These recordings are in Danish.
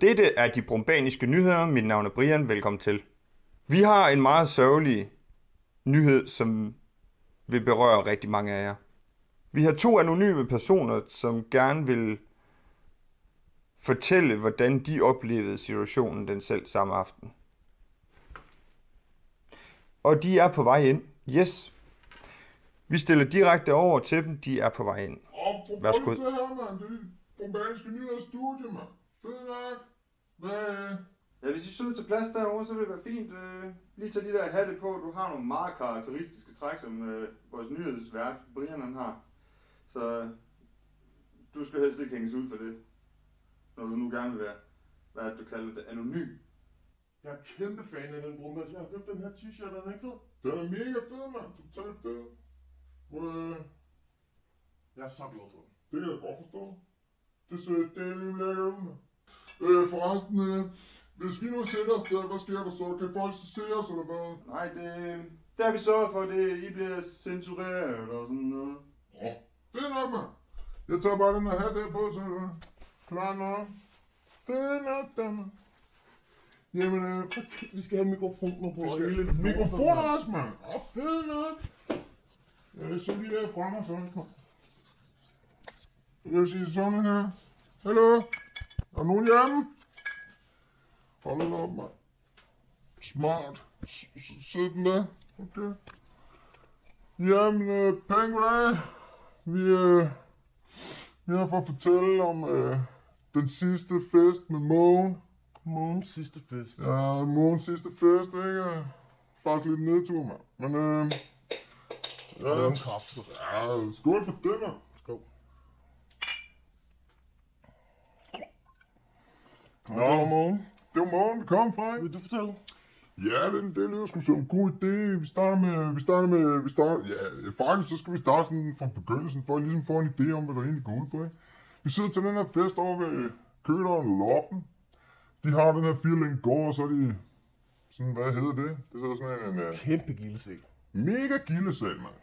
Dette er de brombaniske nyheder. Mit navn er Brian. Velkommen til. Vi har en meget sørgelig nyhed, som vil berøre rigtig mange af jer. Vi har to anonyme personer, som gerne vil fortælle, hvordan de oplevede situationen den selv samme aften. Og de er på vej ind. Yes. Vi stiller direkte over til dem. De er på vej ind. Værsgo. prøv at se her, mand. Det er de bombanske nyheder studie, mand. Fed nok. Hvad? Ja, hvis I sidder til plads derovre, så vil det være fint. Øh, lige tage de der hatte på. Du har nogle meget karakteristiske træk, som øh, vores nyhedsvært, Brian, han har. Så øh, du skal helst ikke hænges ud for det. Når du nu gerne vil være, hvad er det, du kalder det, anonym. Jeg er kæmpe fan af den brumbasse. Jeg har købt den her t-shirt, er den ikke fed? Den er mega fed, mand. Totalt fed. Øh, jeg er så glad for den. Det kan jeg godt forstå. Det ser dejligt lækker ud. Øh, forresten, øh, hvis vi nu sætter os der, hvad sker der så? Kan folk så se os, eller hvad? Nej, det, det har vi sørget for, det I bliver censureret og sådan noget. Ja. Fedt nok, mand. Jeg tager bare den her hat der på, så er det klar nok. Fedt nok, der, mand. Jamen, øh, Vi skal have mikrofoner på. vi skal hele lortet, mikrofon mand. også, mand. Åh, fedt nok. Jeg så lige der fremme, så mand. Jeg vil sige sådan her. Hallo? Er der nogen hjemme? Hold da op, mand. Smart. Sid den der. Okay. Jamen, øh, pænt goddag. Vi, øh, vi har for at fortælle om øh, den sidste fest med Mogen. Månens sidste fest. Ja, Mogens sidste fest, ikke? Faktisk lidt nedtur, mand. Men, øh... Ja. Er kapsel. Ja, skål på det, mand. Skål. Nå, Det var morgen. det var morgen, vi kom fra, ikke? Vil du fortælle? Ja, det, det lyder sgu som en god idé. Vi starter med, vi starter med, vi starter, ja, faktisk så skal vi starte sådan fra begyndelsen, for at ligesom få en idé om, hvad der egentlig går ud på, ikke? Vi sidder til den her fest over ved Køderen Loppen. De har den her firling gård, og så er de sådan, hvad hedder det? Det er sådan en, en, Kæmpe gildesæk. Mega gildesal, mand.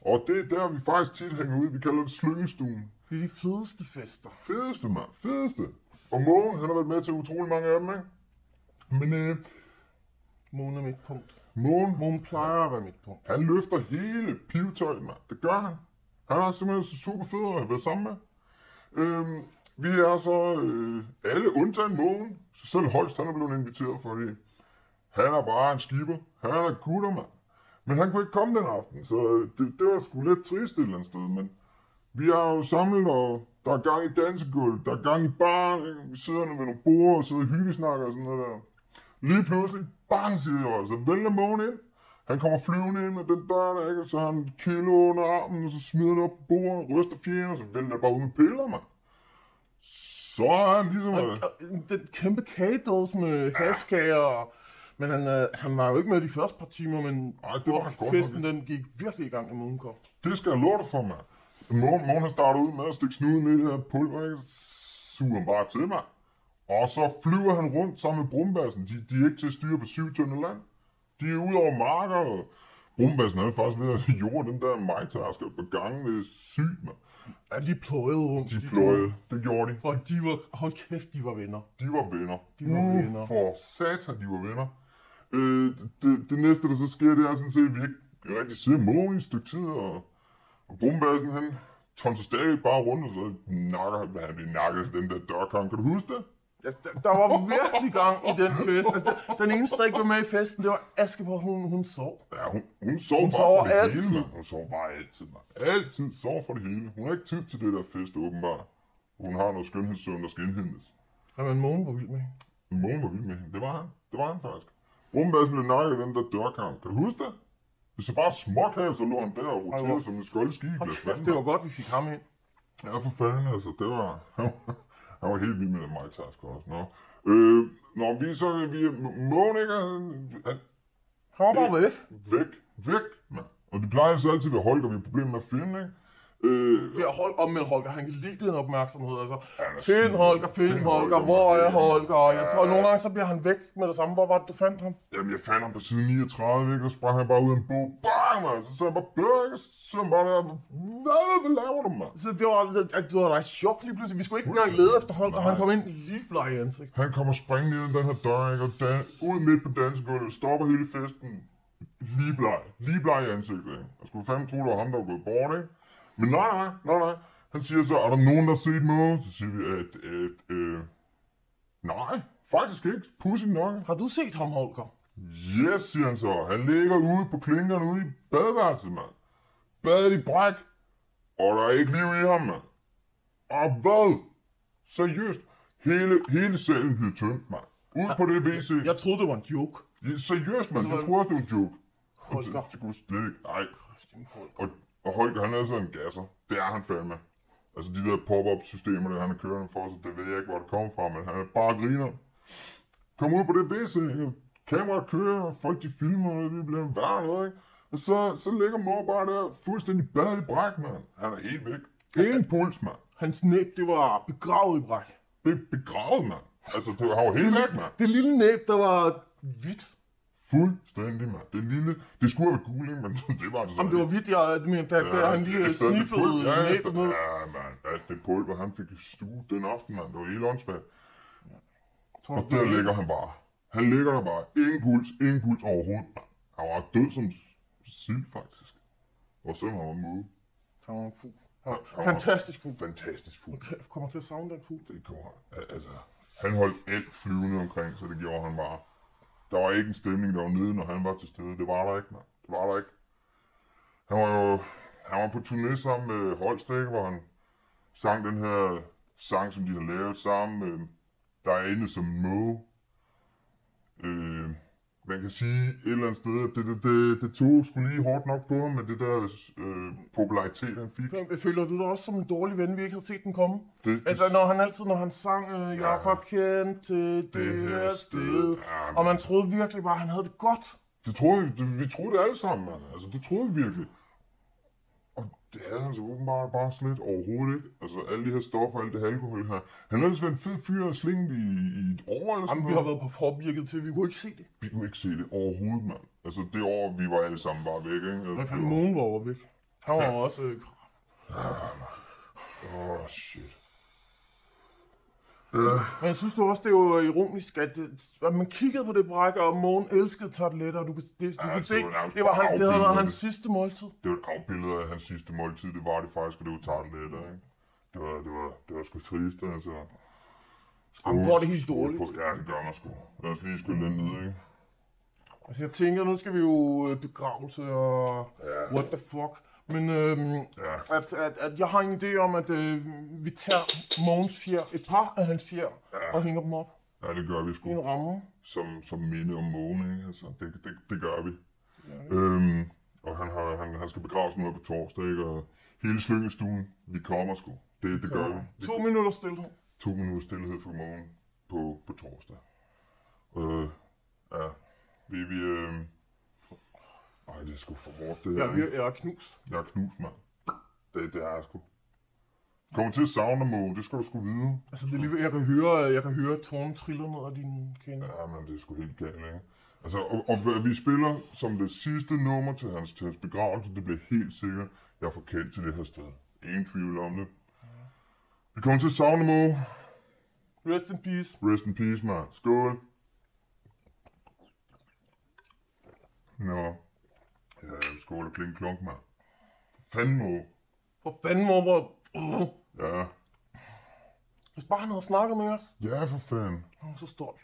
Og det er der, vi faktisk tit hænger ud. Vi kalder det slyngelstuen. Det er de fedeste fester. Fedeste, mand. Fedeste. Og Mogen, han har været med til utrolig mange af dem, ikke? Men øh, Månen er mit punkt. Mogen, Månen plejer at være mit punkt. han løfter hele pivetøjet, mand. Det gør han. Han er simpelthen så super fed at været sammen med. Øhm, vi er så øh, alle undtagen Mogen. Så selv Holst, han er blevet inviteret, fordi han er bare en skipper. Han er gutter, mand. Men han kunne ikke komme den aften, så det, det var sgu lidt trist et eller andet sted. Men vi har jo samlet, og der er gang i dansegulv, der er gang i bar, vi sidder ved nogle borde og sidder og hyggesnakker og sådan noget der. Lige pludselig, bang, siger jeg, så vælter Mogen ind. Han kommer flyvende ind med den dør der, ikke? Og så har han et kilo under armen, og så smider det op på bordet, ryster fjenden, og så vælter det bare ud med piller, mand. Så er han ligesom... Og, øh, og, den kæmpe kagedåse med haskager. og- Men han, øh, han var jo ikke med de første par timer, men Ej, det var han godt festen nok den gik virkelig i gang, månen kom. Det skal jeg love dig for, mand. Morgen, morgen han starter ud med at stikke snuden i det her pulver, ikke? Suger han bare til, mand. Og så flyver han rundt sammen med brumbassen. De, de er ikke til at styre på syv tønder land. De er ude over marker, og brumbassen er faktisk ved at jorde den der majtasker på gangen. Det er sygt, mand. Ja, de pløjede rundt. De to. pløjede. Det gjorde de. For de var, hold kæft, de var venner. De var venner. De var uh, venner. For satan, de var venner. Øh, det, det, næste, der så sker, det er sådan set, at vi ikke rigtig ser mågen i et stykke tid, og, og brumbassen, han tonser stadig bare rundt, og så nakker han, bliver nakket den der dørkang. Kan du huske det? Altså, der, der var virkelig gang i den fest. Altså, den eneste, der ikke var med i festen, det var Askepot, hun, hun sov. Ja, hun, hun sov Hun bare sover for det altid. hele, mand. Hun sov bare altid, mand. Altid sov for det hele. Hun har ikke tid til det der fest, åbenbart. Hun har noget skønhedssøvn, der skal indhentes. Jamen, månen var vild med hende. Mågen var vild med hende. Det var han. Det var han faktisk. Brumbassen blev nakket af den der dørkam. Kan du huske det? Det så bare her, så lå han der og Ej, roterede hvor- som en i glas vand. Det var godt, vi fik ham ind. Ja, for fanden, altså. Det var... Han var helt vild med den Mike Task også. Nå. Øh, når vi så... Vi, Mågen ikke... Han, han, var bare væk. væk. Væk, mand. Og det plejer altså altid at være Holger, vi har problemer med at finde, ikke? Øh, Det er hold om med Holger, han kan lide den opmærksomhed, altså. Find. Holger, find Holger, hvor er Holger? Og jeg tror, nogle gange så bliver han væk med det samme. Hvor var det, du fandt ham? Jamen, jeg fandt ham på side 39, ikke? Og sprang han bare ud af en bog. Bang, mand! Så sagde han bare, bøg, så sidder han bare der. Hvad, hvad laver du, mand? Så det var, du var da chok lige pludselig. Vi skulle ikke engang lede efter Holger, han kom ind lige bleg i ansigt. Han kommer springende ind i den her dør, ikke? Og dan- ud midt på dansegulvet, stopper hele festen. Lige bleg. Lige bleg i ansigtet, ikke? Jeg skulle fandme tro, det var ham, der var gået bort, ikke? Men nej, nej, nej, nej. Han siger så, er der nogen, der har set mig? Så siger vi, at, at øh, nej, faktisk ikke. Pussy nok. Har du set ham, Holger? Yes, siger han så. Han ligger ude på klinkerne ude i badeværelset, mand. Badet i bræk. Og der er ikke liv i ham, mand. Og hvad? Seriøst. Hele, hele salen bliver tømt, mand. Ude på det WC. Jeg troede, det var en joke. Ja, seriøst, mand. Altså, Jeg også, det var en joke. Holger. Det, det kunne slet ikke. Nej. Og, og Holger, han er sådan en gasser. Det er han fandme. Altså de der pop-up systemer, der han er kørende for, så det ved jeg ikke, hvor det kommer fra, men han er bare griner. Kom ud på det WC, ikke? kameraet kører, og folk de filmer, og det bliver værre noget, ikke? Og så, så ligger mor bare der, fuldstændig badet i bræk, mand. Han er helt væk. Ingen puls, mand. Hans næb, det var begravet i bræk. Be- begravet, mand. Altså, det var, var helt væk, mand. Det lille næb, der var hvidt. Fuldstændig, mand. Det lille, det skulle have været gul, men det var det så Jamen, det var hvidt, jeg mener, da, da han lige sniffede ja, næbet ned. ja, mand. Alt det pulver, han fik i stue den aften, mand. Det var helt åndssvagt. Tror Og der ligger han bare. Han ligger der bare. Ingen puls, ingen puls overhovedet. mand. Han var død som sild, faktisk. Og så han var mude. Han var en fugl. Fantastisk fugl. Fantastisk fugl. Jeg kommer til at savne den fugl. Det. Al- Altså, han holdt alt flyvende omkring, så det gjorde han bare. Der var ikke en stemning, der var nede, når han var til stede. Det var der ikke, man. Det var der ikke. Han var jo han var på turné sammen med Holst, hvor han sang den her sang, som de har lavet sammen med, der er inde som Mo. Øh, man kan sige et eller andet sted, at det, det, det, det tog sgu lige hårdt nok på ham med det der øh, popularitet, han fik. Føler du dig også som en dårlig ven, vi ikke havde set den komme? Det, Altså, når han altid, når han sang, øh, jeg er forkendt til det, Det her sted. sted, Ja, og man troede virkelig bare, at han havde det godt. Det troede vi, det, vi troede det alle sammen, mand. Altså, det troede vi virkelig. Og det havde han så åbenbart bare slet overhovedet ikke. Altså, alle de her stoffer, alt det her alkohol her. Han har ellers været en fed fyr og slængt i, i et år eller sådan Jamen, vi har været på påvirket til, vi kunne ikke se det. Vi kunne ikke se det overhovedet, mand. Altså, det år, vi var alle sammen bare væk, ikke? Hvad Altså, fanden, Moon var væk. Han var også... Øh, Åh, oh, shit. Men jeg synes du også, det var ironisk, at, det, at man kiggede på det bræk, og Mogen elskede tabletter, og du, det, du Ja, kunne det se, var det, var han, det havde været hans sidste måltid. Det var et afbillede af hans sidste måltid. Det var det faktisk, og det var tarteletter, ikke? Det var, det var, det var sgu trist, altså. Jamen, hvor er det helt dårligt. På, ja, det gør man sgu. Lad os lige skylle den ned, ikke? Altså, jeg tænker, nu skal vi jo øh, begravelse og Ja. what the fuck. Men øhm, Ja. at, at, at jeg har en idé om, at øh, vi tager Mogens fjer, et par af hans fjer, Ja. og hænger dem op Ja, det gør vi i sgu. en ramme. Som, som minde om måne, ikke? Altså, det, det, det gør vi. Øhm, og han, har, han, han skal begraves nu her på torsdag, ikke? Og hele slyngestuen, vi kommer sgu. Det, det gør vi. vi. To minutter stillhed. To minutter stillhed for morgen på, på torsdag. Øh, ja, vi, vi, øh... Ej, det er sgu for hårdt, det Jeg, her, jeg, er knust. Jeg er knust, mand. Det, det er jeg sgu. Kommer til at savne Mo, det skal du sgu vide. Altså, det er lige, ved- jeg kan høre, jeg kan høre tårnen triller ned af dine kinder. Ja, men det er sgu helt galt, ikke? Altså, og, og vi spiller som det sidste nummer til hans, til hans begravelse, det bliver helt sikkert, jeg får kendt til det her sted. Ingen tvivl om det. Vi kommer til at savne Mo. Rest in peace. Rest in peace, mand. Skål. Nå. Ja, skål og kling klunk, mand. Fanden Mo. For fanden, mor, hvor... Uh, Ja. hvis bare han havde snakket med os. Ja, for fanden. Han var så stolt.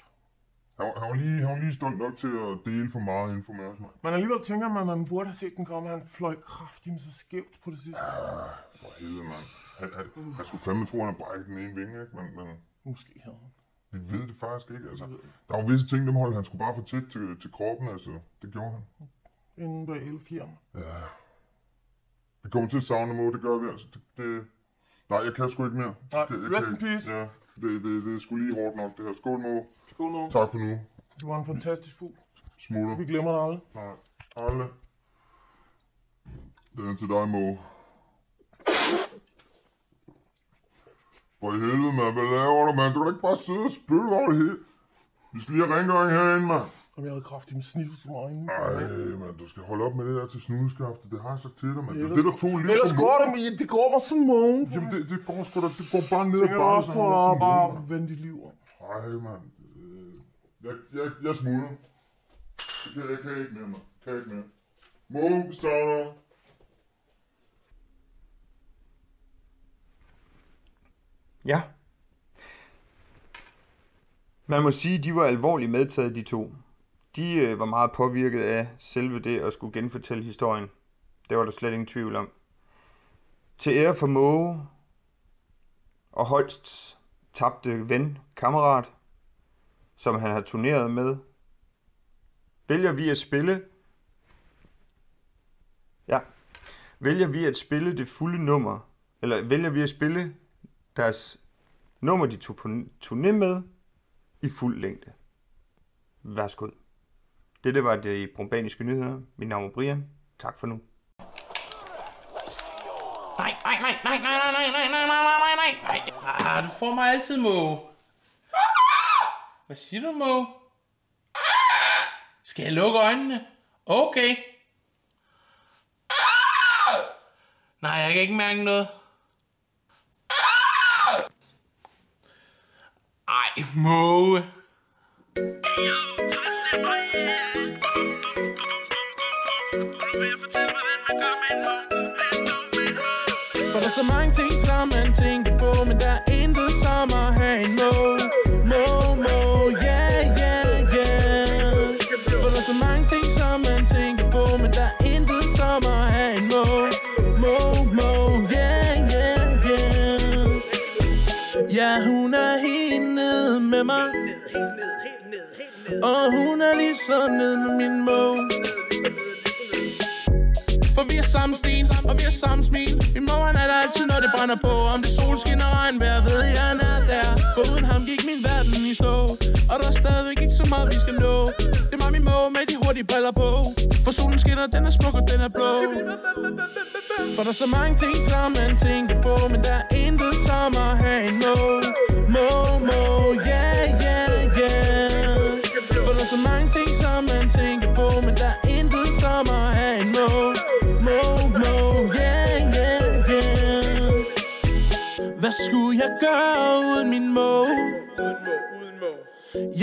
Han, var- han, var lige, han var lige stolt nok til at dele for meget info med os, mand. Men alligevel tænker man, at man burde have set den komme. Han fløj kraftigt med så skævt på det sidste. For helvede, mand. Han, han, han skulle fandme tro, at han brækkede den ene vinge, ikke? Men, men Måske havde han. vi ved det faktisk ikke, altså. Der var visse ting, dem holdt han skulle bare få tæt til, til kroppen, altså. Det gjorde han. Inden bag elfjern. Vi kommer til at savne Mo, det gør vi altså. Det, det... Nej, jeg kan sgu ikke mere. Nej, Det- jeg rest in peace. Ja, det, det, det er sgu lige hårdt nok, det her. Skål, Mo. Skål nu. Tak for nu. Du var en fantastisk fugl. Smutter. Vi glemmer dig aldrig. Nej, aldrig. Den er til dig, Mo. For helvede, mand. Hvad laver du, mand? Du kan ikke bare sidde og spytte over det hele. Vi skal lige have rengøring herinde, mand. Om jeg havde kraftigt med sniffet så meget. Ej, mand, du skal holde op med det der til snudeskaftet. Det har jeg sagt til dig, mand. Det er det, der tog lige Ellers på går det, men det går mig som morgen. Jamen, det, det går sgu da. Det går bare ned bakke. også på at bare vende dit liv. om. Ej, mand. Øh, Jeg, jeg, jeg smutter. Jeg kan, jeg kan ikke mere, mand. Kan ikke mere. Move, starter. Ja. Man må sige, at de var alvorligt medtaget, de to. De øh, var meget påvirket af selve det at skulle genfortælle historien. Det var der slet ingen tvivl om. Til ære for Måge og Holsts tabte ven, kammerat, som han har turneret med, vælger vi at spille Ja. Vælger vi at spille det fulde nummer, eller vælger vi at spille deres nummer, de tog på turné med, i fuld længde. Værsgod. Dette var det i Brombaniske Nyheder. Mit navn er Brian. Tak for nu. Nej, nej, nej, nej, nej, nej, nej, nej, nej, nej, nej, nej, nej. Ah, du får mig altid, Mo. Hvad siger du, Mo? Skal jeg lukke øjnene? Okay. Nej, jeg kan ikke mærke noget. Ej, Mo. For der er så mange ting, som man tænker på, men der er intet som at have en mo. Mo, mo, yeah, yeah, yeah. For der er så mange ting, som man tænker på, men der er intet som at have en mo. Mo, mo, yeah, yeah, yeah. Ja, hun er helt nede med mig. Og hun er lige så nede med min mo. For vi er samme stil, og vi er samme smil. Min mor han er der altid, når det brænder på. Om det sol skinner og en vejr, ved jeg han er der. For uden ham gik min verden i stå. Og der er stadigvæk ikke så meget, vi skal nå. Det er mig, min må med de hurtige briller på. For solen skinner, den er smuk, og den er blå. For der er så mange ting, som man tænker på Men der er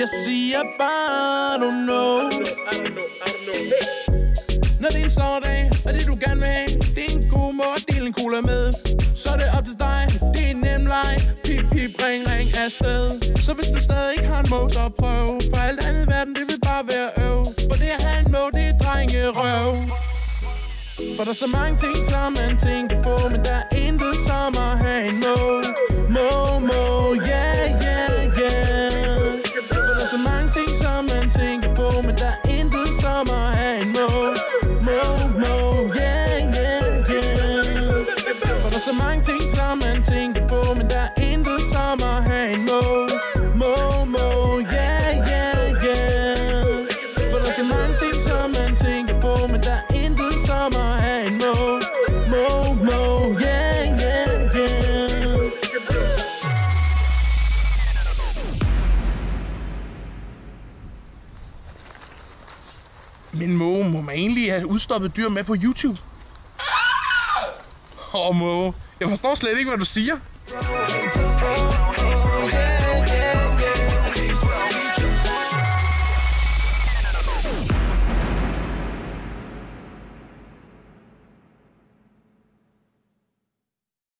Jeg siger bare, I don't know. Når det er en sommerdag, og det du gerne vil. Have Det er en god måde at dele en cola med. Så er det op til dig, det er en nem leg Pip, pip, ring, ring afsted. Så hvis du stadig ikke har en mo, så prøv For alt andet i verden, det vil bare være øv. For det at have en mo, det er drengerøv. For der er så mange ting, som man tænker på Men der er intet som at have en mo Mo, mo, yeah, som man tænker på Men der er intet som at have en mo Mo, mo, yeah, yeah, yeah. For der er så mange ting, som man tænker på Men der er intet som at have en mo Mo, mo, yeah, yeah, yeah. Men Mo, må man egentlig have udstoppet dyr med på YouTube? Åh, oh, Mo. Jeg forstår slet ikke, hvad du siger.